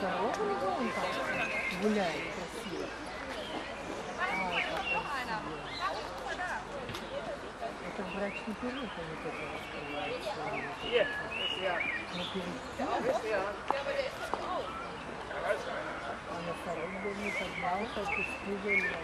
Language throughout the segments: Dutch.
корова вон там гуляет красиво. Ай, как красиво. Это брачный период они только раскрывают. Но перед А на втором доме поднялся, отпустили на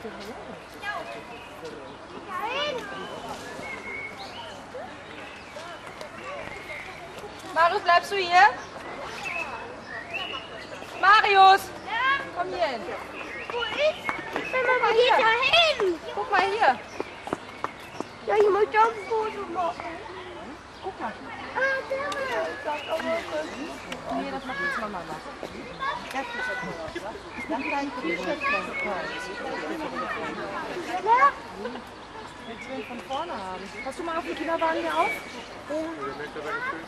Thank you. Marius, bleibst du hier? Marius! Komm hier hin. Wo ist? Ich will mal hier dahin. Guck mal hier. Ja, ich muss doch ein Foto machen. Guck mal. Ah, der Nee, das macht jetzt Mama noch. Dann dein T-Shirt Ja? Willst du den von vorne haben? Hast du mal auf den Kinderwagen hier auf? Sind